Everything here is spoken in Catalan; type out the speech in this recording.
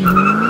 Mm-hmm.